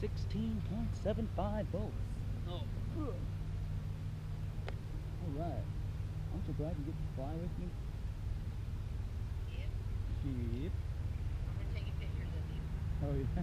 16.75 volts. Oh. Alright. Aren't you glad you get to fly with me? Yep. Yep. I'm gonna take pictures of you. Oh yeah.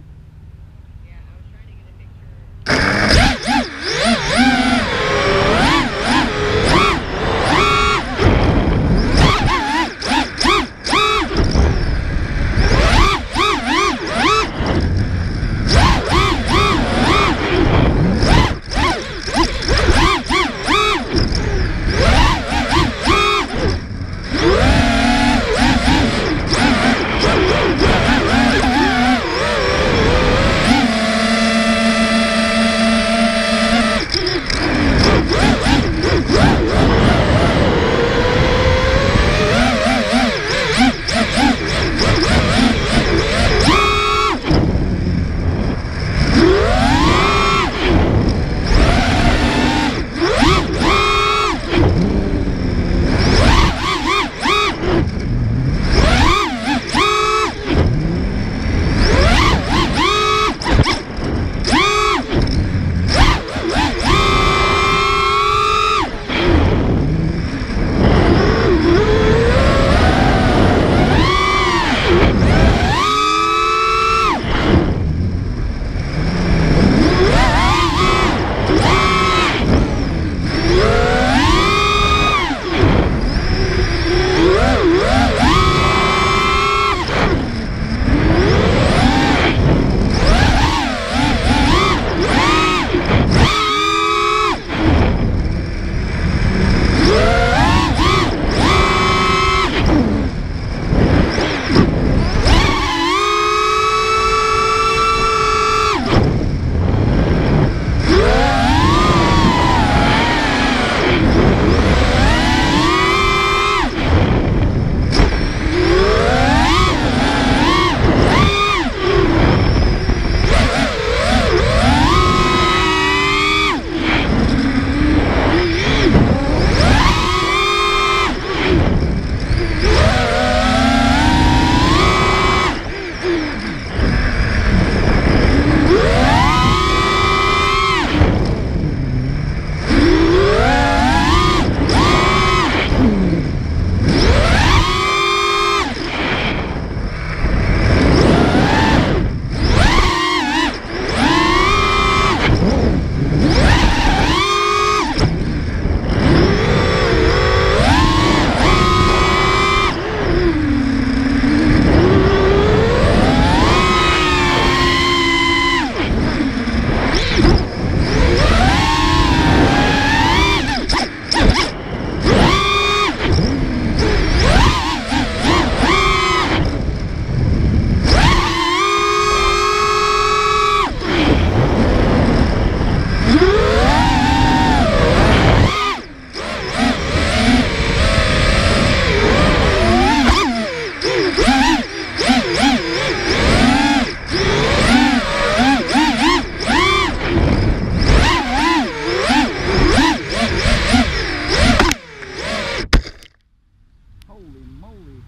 Holy moly,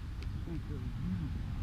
it's a